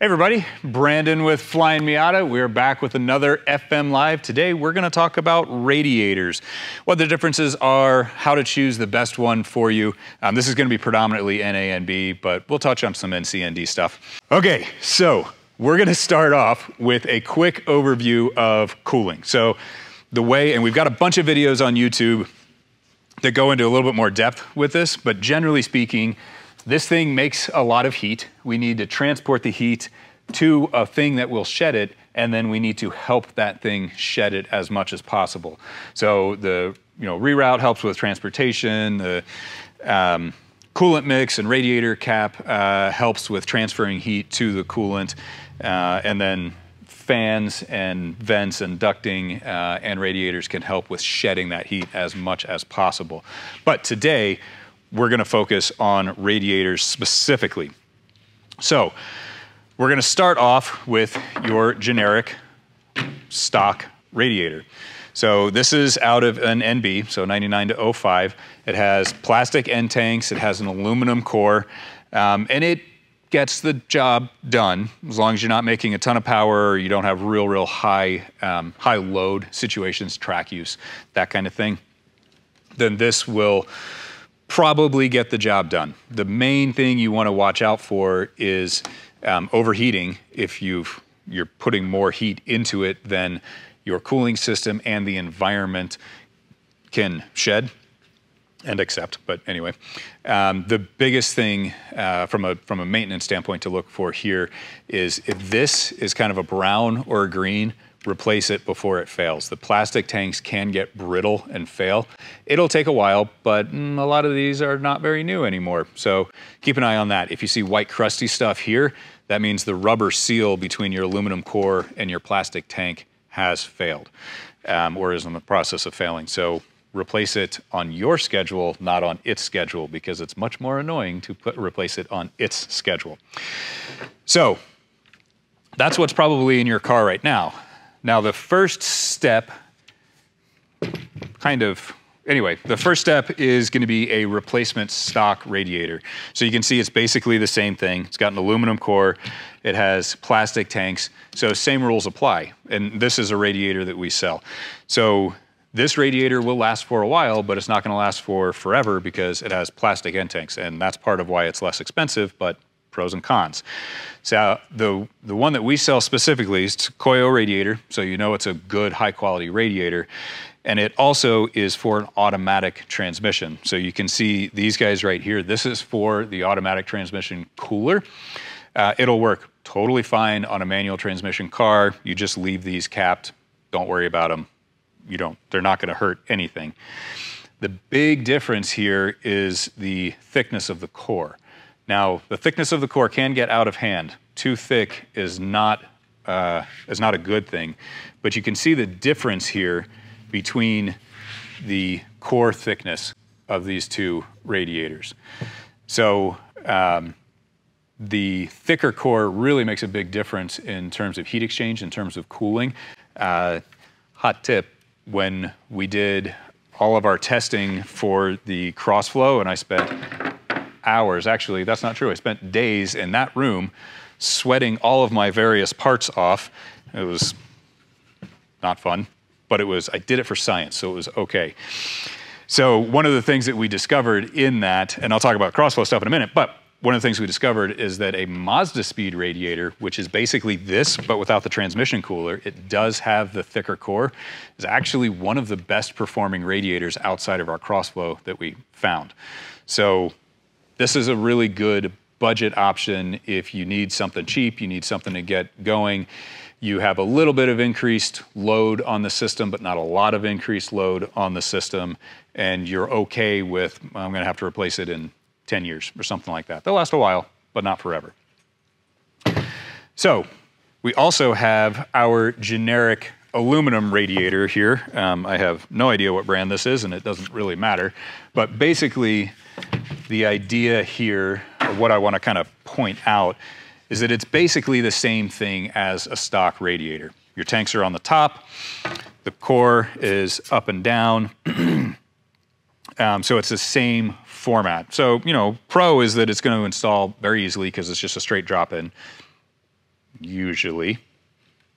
Hey everybody, Brandon with Flyin' Miata. We're back with another FM Live. Today we're going to talk about radiators, what the differences are, how to choose the best one for you. Um, this is going to be predominantly NA and B, but we'll touch on some NCND stuff. Okay, so we're going to start off with a quick overview of cooling. So the way, and we've got a bunch of videos on YouTube that go into a little bit more depth with this, but generally speaking, this thing makes a lot of heat. We need to transport the heat to a thing that will shed it, and then we need to help that thing shed it as much as possible. So the you know reroute helps with transportation. The um, coolant mix and radiator cap uh, helps with transferring heat to the coolant, uh, and then fans and vents and ducting uh, and radiators can help with shedding that heat as much as possible. But today, we're going to focus on radiators specifically. So we're going to start off with your generic stock radiator. So this is out of an NB, so 99 to 05. It has plastic end tanks, it has an aluminum core, um, and it gets the job done as long as you're not making a ton of power or you don't have real, real high, um, high load situations, track use, that kind of thing. Then this will probably get the job done. The main thing you want to watch out for is um, overheating if you've, you're putting more heat into it than your cooling system and the environment can shed and accept. But anyway, um, the biggest thing uh, from a from a maintenance standpoint to look for here is if this is kind of a brown or a green replace it before it fails. The plastic tanks can get brittle and fail. It'll take a while, but mm, a lot of these are not very new anymore. So keep an eye on that. If you see white crusty stuff here, that means the rubber seal between your aluminum core and your plastic tank has failed um, or is in the process of failing. So replace it on your schedule, not on its schedule, because it's much more annoying to put, replace it on its schedule. So that's what's probably in your car right now. Now, the first step, kind of, anyway, the first step is going to be a replacement stock radiator. So you can see it's basically the same thing. It's got an aluminum core, it has plastic tanks, so same rules apply. And this is a radiator that we sell. So this radiator will last for a while, but it's not going to last for forever because it has plastic end tanks, and that's part of why it's less expensive, but pros and cons. So the, the one that we sell specifically is Koyo radiator, so you know it's a good high quality radiator. And it also is for an automatic transmission. So you can see these guys right here. This is for the automatic transmission cooler. Uh, it'll work totally fine on a manual transmission car. You just leave these capped. Don't worry about them. You don't, they're not gonna hurt anything. The big difference here is the thickness of the core. Now, the thickness of the core can get out of hand. Too thick is not, uh, is not a good thing. But you can see the difference here between the core thickness of these two radiators. So um, the thicker core really makes a big difference in terms of heat exchange, in terms of cooling. Uh, hot tip, when we did all of our testing for the crossflow, and I spent hours. Actually, that's not true. I spent days in that room sweating all of my various parts off. It was not fun, but it was, I did it for science, so it was okay. So one of the things that we discovered in that, and I'll talk about crossflow stuff in a minute, but one of the things we discovered is that a Mazdaspeed radiator, which is basically this, but without the transmission cooler, it does have the thicker core, is actually one of the best performing radiators outside of our crossflow that we found. So this is a really good budget option if you need something cheap, you need something to get going. You have a little bit of increased load on the system, but not a lot of increased load on the system, and you're okay with, I'm gonna have to replace it in 10 years or something like that. They'll last a while, but not forever. So, we also have our generic aluminum radiator here. Um, I have no idea what brand this is, and it doesn't really matter. But basically, the idea here, or what I want to kind of point out, is that it's basically the same thing as a stock radiator. Your tanks are on the top, the core is up and down, um, so it's the same format. So, you know, pro is that it's going to install very easily because it's just a straight drop in. usually.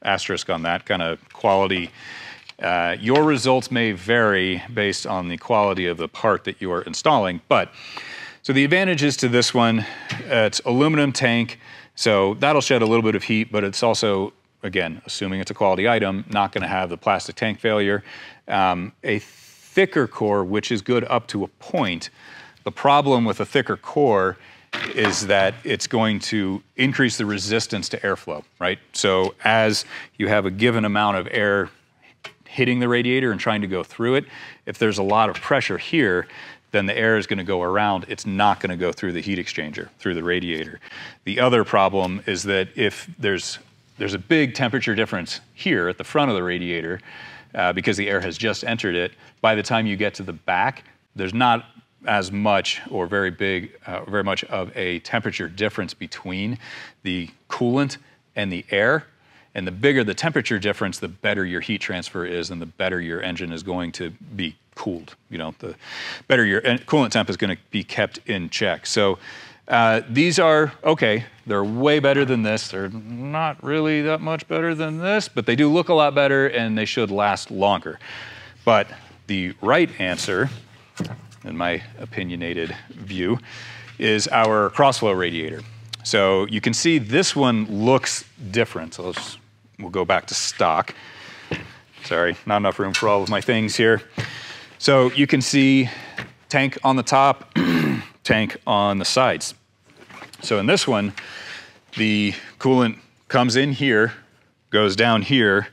Asterisk on that kind of quality. Uh, your results may vary based on the quality of the part that you are installing, but so the advantages to this one, uh, it's aluminum tank, so that'll shed a little bit of heat, but it's also, again, assuming it's a quality item, not gonna have the plastic tank failure. Um, a thicker core, which is good up to a point. The problem with a thicker core is that it's going to increase the resistance to airflow, right? So as you have a given amount of air hitting the radiator and trying to go through it, if there's a lot of pressure here, then the air is going to go around. It's not going to go through the heat exchanger, through the radiator. The other problem is that if there's there's a big temperature difference here at the front of the radiator uh, because the air has just entered it. By the time you get to the back, there's not as much or very big, uh, very much of a temperature difference between the coolant and the air. And the bigger the temperature difference, the better your heat transfer is and the better your engine is going to be cooled. You know, the better your coolant temp is going to be kept in check. So uh, these are, okay, they're way better than this. They're not really that much better than this, but they do look a lot better and they should last longer. But the right answer, in my opinionated view, is our crossflow radiator. So you can see this one looks different. So let's, we'll go back to stock. Sorry, not enough room for all of my things here. So you can see tank on the top, tank on the sides. So in this one, the coolant comes in here, goes down here,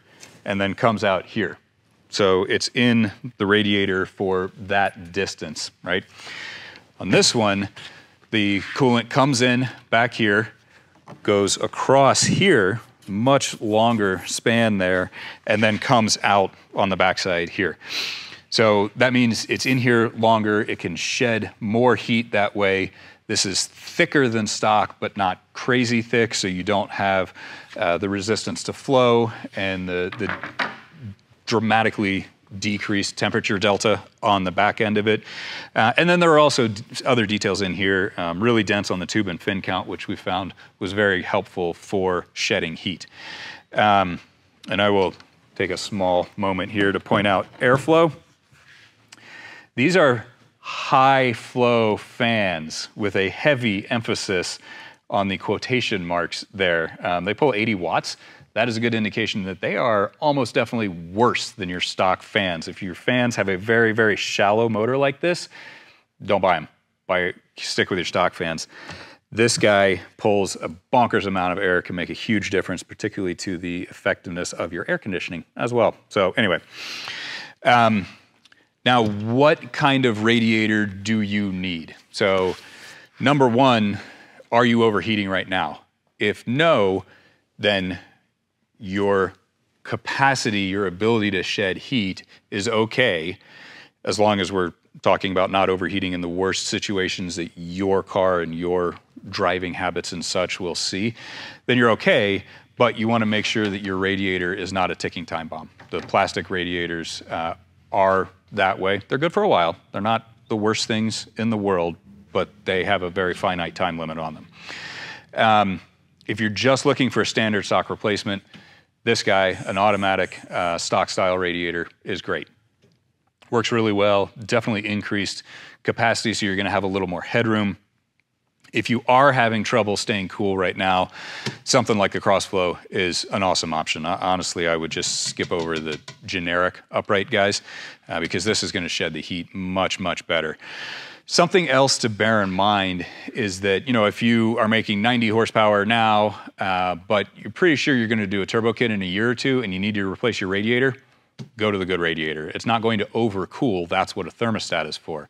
and then comes out here. So it's in the radiator for that distance, right? On this one, the coolant comes in back here, goes across here, much longer span there, and then comes out on the backside here. So that means it's in here longer, it can shed more heat that way. This is thicker than stock, but not crazy thick, so you don't have uh, the resistance to flow and the, the dramatically decreased temperature delta on the back end of it. Uh, and then there are also other details in here, um, really dense on the tube and fin count, which we found was very helpful for shedding heat. Um, and I will take a small moment here to point out airflow. These are high flow fans with a heavy emphasis on the quotation marks there. Um, they pull 80 watts. That is a good indication that they are almost definitely worse than your stock fans. If your fans have a very, very shallow motor like this, don't buy them. Buy, stick with your stock fans. This guy pulls a bonkers amount of air, can make a huge difference, particularly to the effectiveness of your air conditioning as well. So anyway, um, now, what kind of radiator do you need? So, number one, are you overheating right now? If no, then your capacity, your ability to shed heat is okay, as long as we're talking about not overheating in the worst situations that your car and your driving habits and such will see, then you're okay. But you want to make sure that your radiator is not a ticking time bomb. The plastic radiators uh, are that way. They're good for a while. They're not the worst things in the world, but they have a very finite time limit on them. Um, if you're just looking for a standard stock replacement, this guy, an automatic uh, stock style radiator, is great. Works really well, definitely increased capacity, so you're gonna have a little more headroom. If you are having trouble staying cool right now, something like a Crossflow is an awesome option. Honestly, I would just skip over the generic upright guys uh, because this is going to shed the heat much, much better. Something else to bear in mind is that, you know, if you are making 90 horsepower now, uh, but you're pretty sure you're going to do a turbo kit in a year or two and you need to replace your radiator, go to the good radiator. It's not going to overcool. That's what a thermostat is for.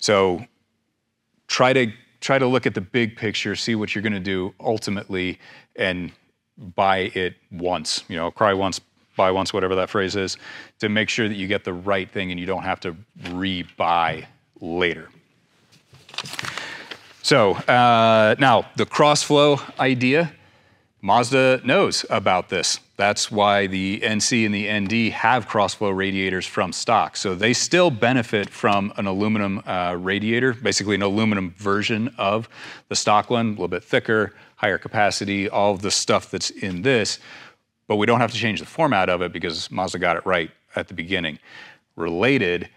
So try to try to look at the big picture, see what you're going to do ultimately, and buy it once. You know, cry once, buy once, whatever that phrase is, to make sure that you get the right thing and you don't have to re-buy later. So uh, now the crossflow idea, Mazda knows about this. That's why the NC and the ND have crossflow radiators from stock. So they still benefit from an aluminum uh, radiator, basically an aluminum version of the stock one, a little bit thicker, higher capacity, all of the stuff that's in this, but we don't have to change the format of it because Mazda got it right at the beginning. Related,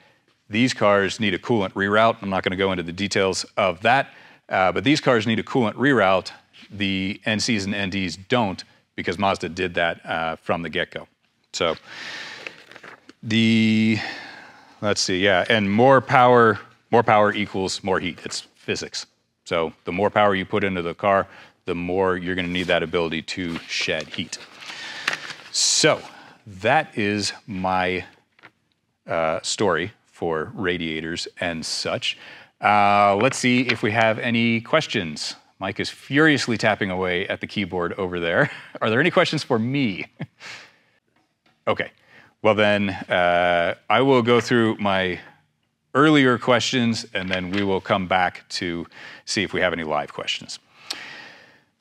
these cars need a coolant reroute. I'm not going to go into the details of that, uh, but these cars need a coolant reroute. The NCs and NDs don't because Mazda did that uh, from the get-go. So the, let's see, yeah, and more power, more power equals more heat. It's physics. So the more power you put into the car, the more you're going to need that ability to shed heat. So that is my uh, story for radiators and such. Uh, let's see if we have any questions. Mike is furiously tapping away at the keyboard over there. Are there any questions for me? okay, well then uh, I will go through my earlier questions and then we will come back to see if we have any live questions.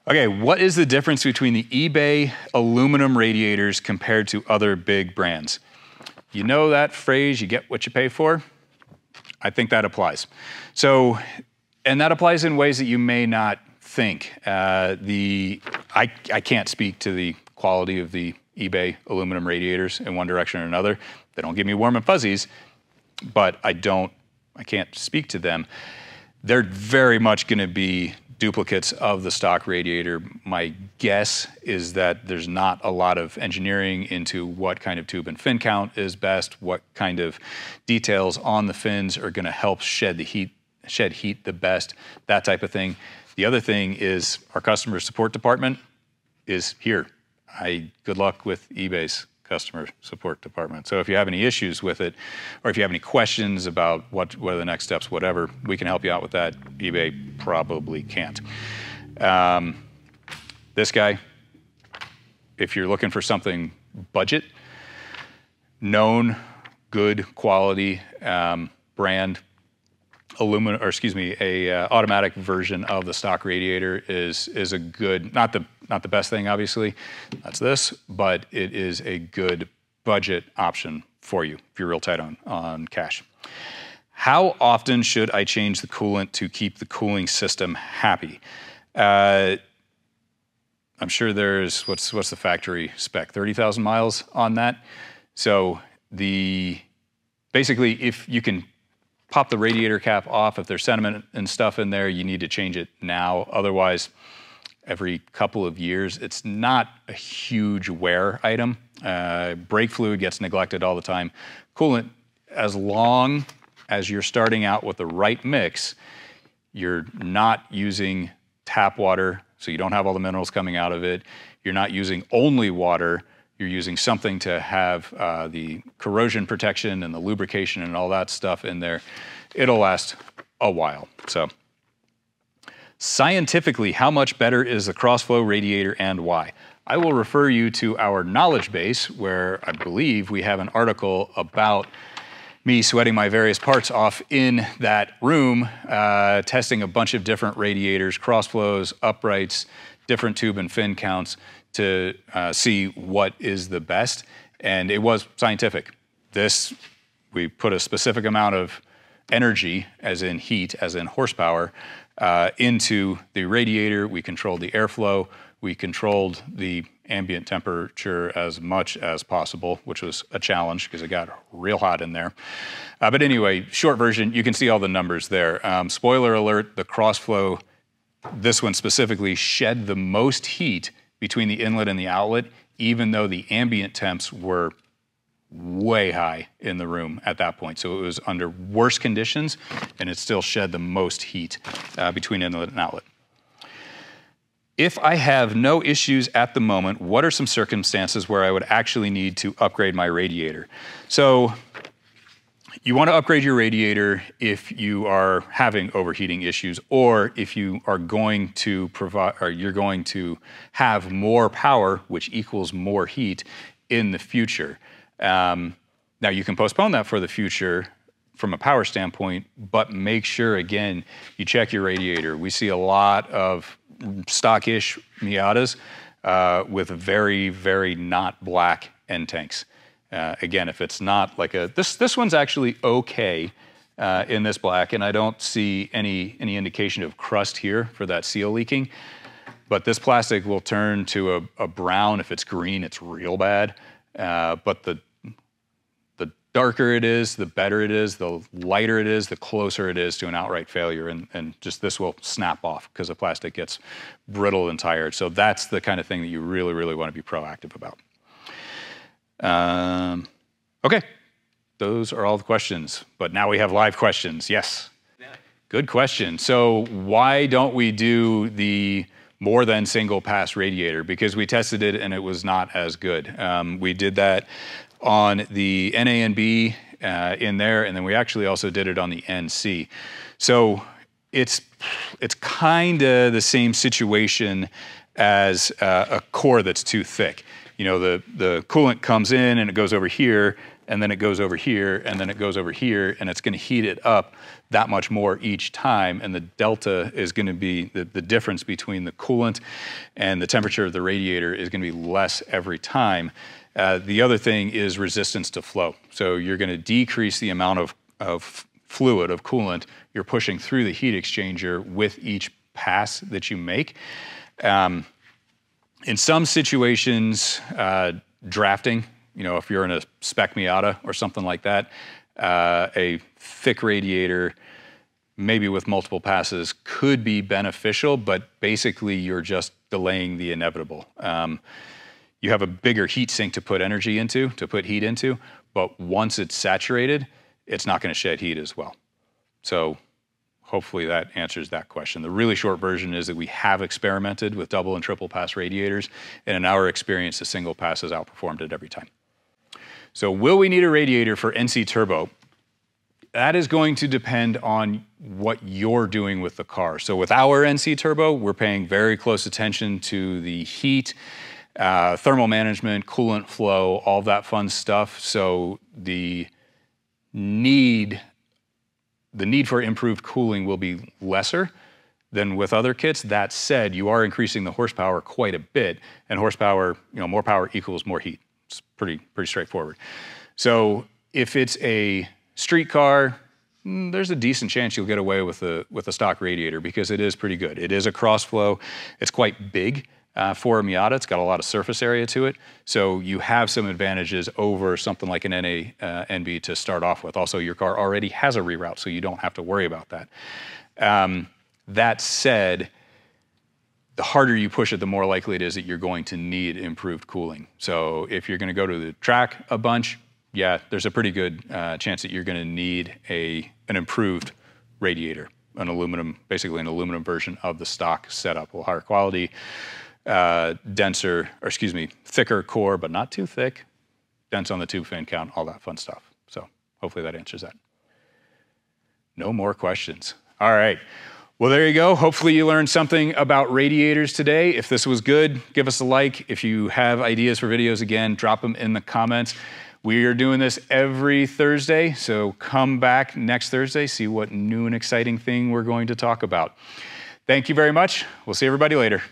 Okay, what is the difference between the eBay aluminum radiators compared to other big brands? You know that phrase, you get what you pay for? I think that applies. So, and that applies in ways that you may not think. Uh, the I, I can't speak to the quality of the eBay aluminum radiators in one direction or another. They don't give me warm and fuzzies, but I don't, I can't speak to them. They're very much going to be duplicates of the stock radiator. My guess is that there's not a lot of engineering into what kind of tube and fin count is best, what kind of details on the fins are going to help shed the heat, shed heat the best, that type of thing. The other thing is our customer support department is here. I good luck with eBay's customer support department. So if you have any issues with it, or if you have any questions about what, what are the next steps, whatever, we can help you out with that. eBay probably can't. Um, this guy, if you're looking for something budget, known, good quality um, brand, aluminum, or excuse me, a uh, automatic version of the stock radiator is is a good, not the not the best thing, obviously. That's this, but it is a good budget option for you if you're real tight on on cash. How often should I change the coolant to keep the cooling system happy? Uh, I'm sure there's what's what's the factory spec? Thirty thousand miles on that. So the basically, if you can pop the radiator cap off. If there's sediment and stuff in there, you need to change it now. Otherwise, every couple of years, it's not a huge wear item. Uh, brake fluid gets neglected all the time. Coolant, as long as you're starting out with the right mix, you're not using tap water, so you don't have all the minerals coming out of it. You're not using only water you're using something to have uh, the corrosion protection and the lubrication and all that stuff in there, it'll last a while. So scientifically, how much better is the crossflow radiator and why? I will refer you to our knowledge base where I believe we have an article about me sweating my various parts off in that room, uh, testing a bunch of different radiators, crossflows, uprights, different tube and fin counts to uh, see what is the best, and it was scientific. This, we put a specific amount of energy, as in heat, as in horsepower, uh, into the radiator. We controlled the airflow. We controlled the ambient temperature as much as possible, which was a challenge because it got real hot in there. Uh, but anyway, short version, you can see all the numbers there. Um, spoiler alert, the crossflow, this one specifically, shed the most heat between the inlet and the outlet, even though the ambient temps were way high in the room at that point. So it was under worse conditions, and it still shed the most heat uh, between inlet and outlet. If I have no issues at the moment, what are some circumstances where I would actually need to upgrade my radiator? So you want to upgrade your radiator if you are having overheating issues or if you are going to provide or you're going to have more power which equals more heat in the future. Um, now you can postpone that for the future from a power standpoint but make sure again you check your radiator. We see a lot of stockish miatas uh, with very very not black end tanks uh, again, if it's not like a, this, this one's actually okay uh, in this black, and I don't see any, any indication of crust here for that seal leaking. But this plastic will turn to a, a brown. If it's green, it's real bad. Uh, but the the darker it is, the better it is, the lighter it is, the closer it is to an outright failure. And, and just this will snap off because the plastic gets brittle and tired. So that's the kind of thing that you really, really want to be proactive about. Um, okay, those are all the questions. But now we have live questions. Yes. Good question. So why don't we do the more than single pass radiator? Because we tested it and it was not as good. Um, we did that on the NA and B uh, in there, and then we actually also did it on the NC. So it's it's kind of the same situation as uh, a core that's too thick. You know, the the coolant comes in and it goes over here, and then it goes over here, and then it goes over here, and it's going to heat it up that much more each time. And the delta is going to be the, the difference between the coolant and the temperature of the radiator is going to be less every time. Uh, the other thing is resistance to flow. So you're going to decrease the amount of, of fluid, of coolant, you're pushing through the heat exchanger with each pass that you make. Um, in some situations, uh, drafting you know, if you're in a spec Miata or something like that, uh, a thick radiator, maybe with multiple passes, could be beneficial, but basically you're just delaying the inevitable. Um, you have a bigger heat sink to put energy into, to put heat into, but once it's saturated, it's not going to shed heat as well. So hopefully that answers that question. The really short version is that we have experimented with double and triple pass radiators, and in our experience, the single pass has outperformed it every time. So will we need a radiator for NC Turbo? That is going to depend on what you're doing with the car. So with our NC Turbo, we're paying very close attention to the heat, uh, thermal management, coolant flow, all that fun stuff. So the need, the need for improved cooling will be lesser than with other kits. That said, you are increasing the horsepower quite a bit, and horsepower, you know, more power equals more heat. It's pretty, pretty straightforward. So if it's a street car, mm, there's a decent chance you'll get away with a, with a stock radiator because it is pretty good. It is a cross flow. It's quite big. Uh, for a Miata. It's got a lot of surface area to it, so you have some advantages over something like an NA uh, NB to start off with. Also, your car already has a reroute, so you don't have to worry about that. Um, that said, the harder you push it, the more likely it is that you're going to need improved cooling. So if you're going to go to the track a bunch, yeah, there's a pretty good uh, chance that you're going to need a an improved radiator, an aluminum, basically an aluminum version of the stock setup, a higher quality, uh, denser, or excuse me, thicker core, but not too thick, dense on the tube fan count, all that fun stuff. So hopefully that answers that. No more questions. All right. Well, there you go. Hopefully, you learned something about radiators today. If this was good, give us a like. If you have ideas for videos, again, drop them in the comments. We are doing this every Thursday, so come back next Thursday, see what new and exciting thing we're going to talk about. Thank you very much. We'll see everybody later.